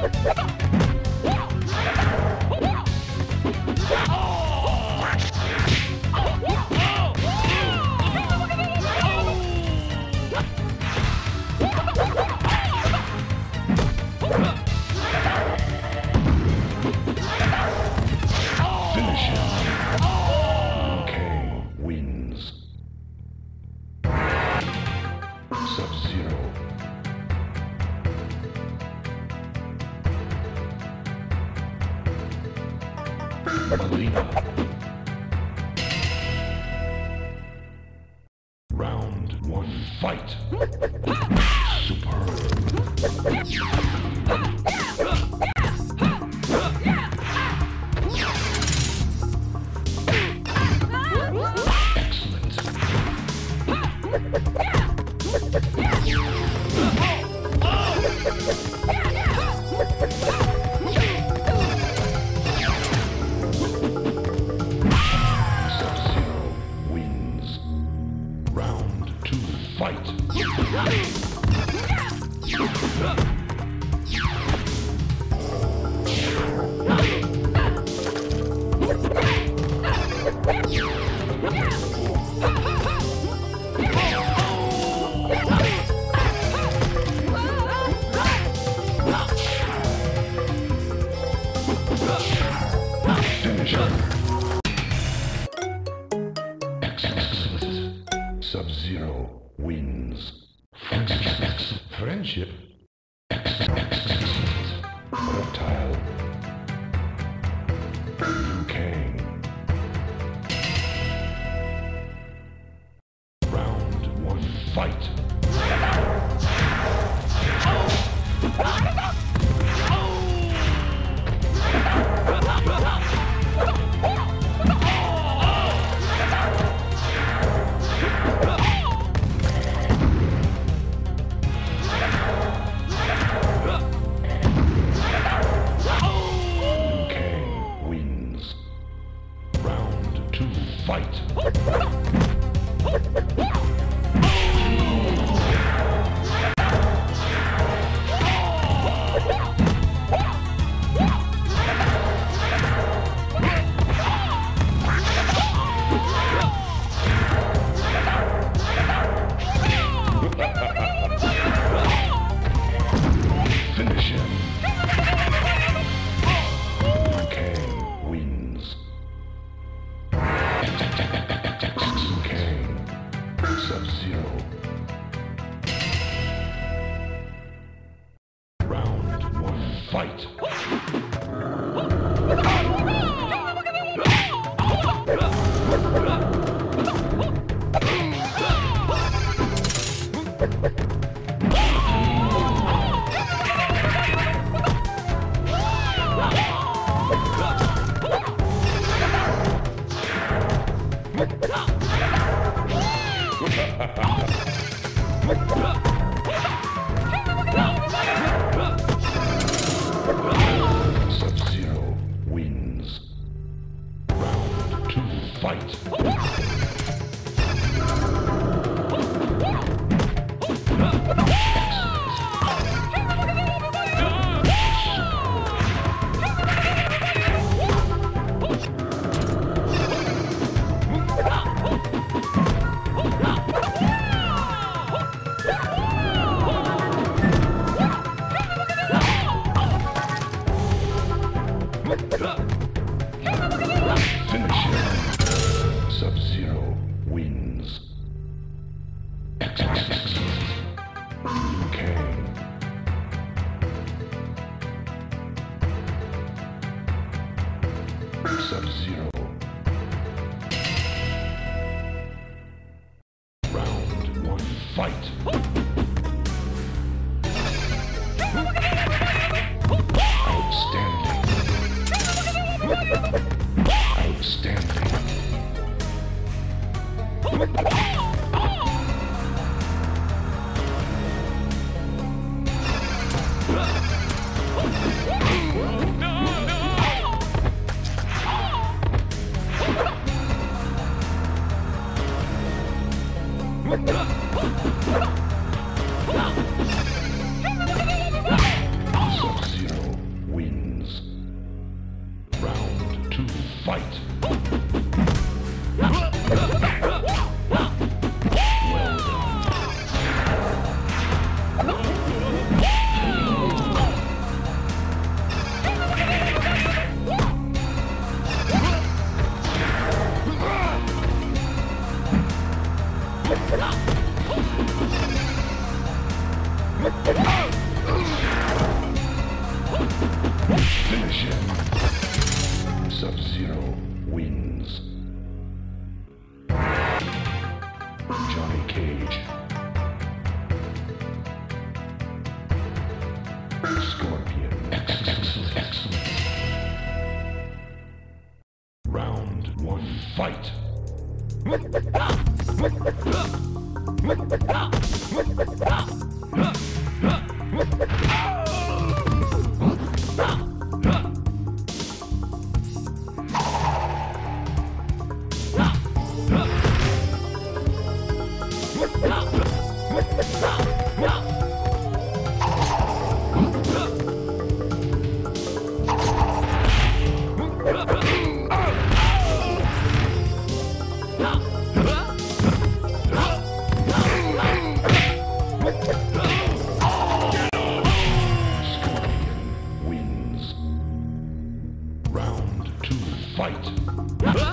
Ha ha ha! Round one, fight. Fight. Sub-Zero wins. Friendship. Ha ha ha! Finish him. Sub-Zero wins. Johnny Cage. Fight.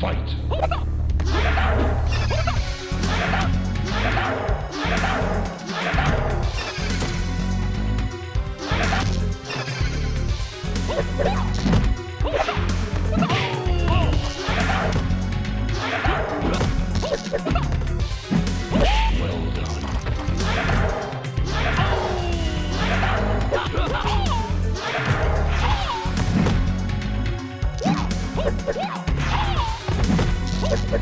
Fight. Let's go.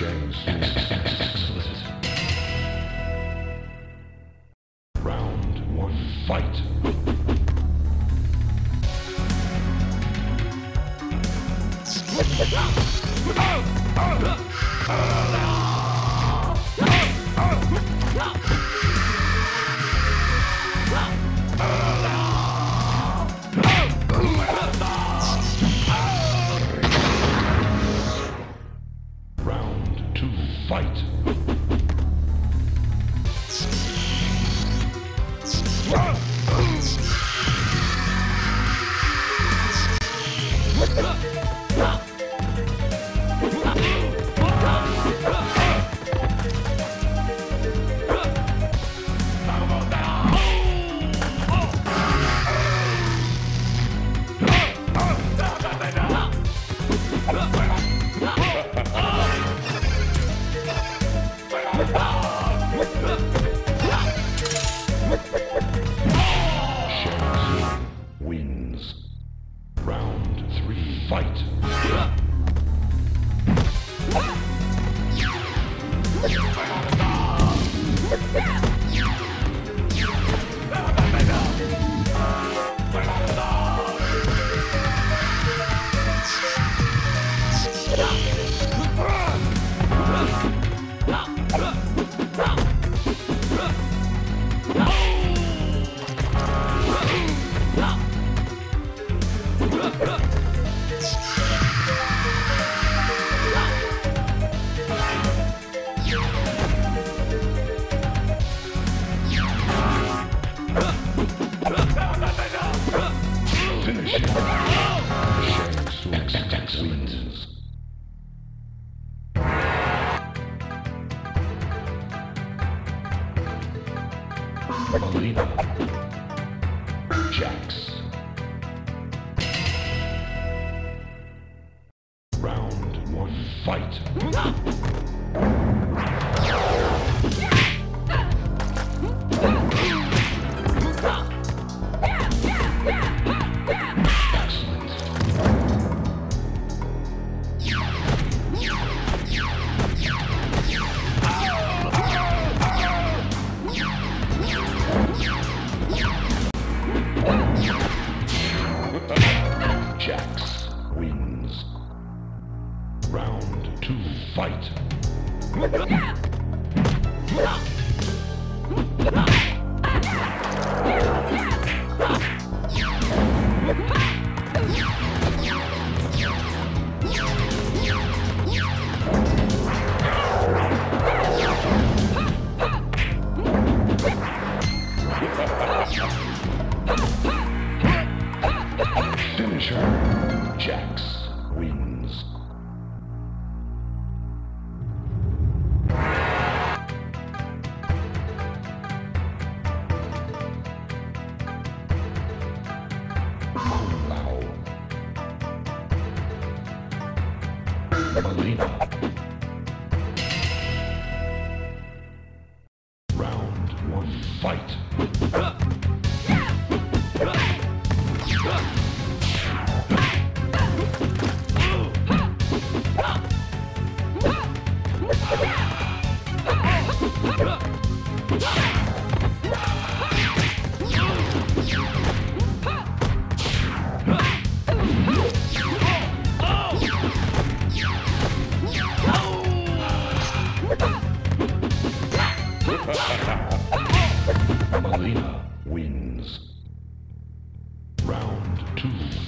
Shang Mileena. Jax.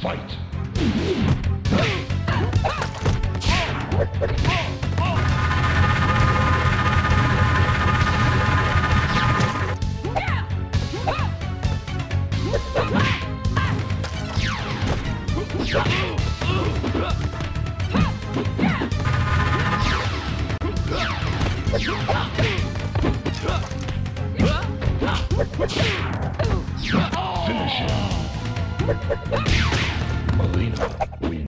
fight.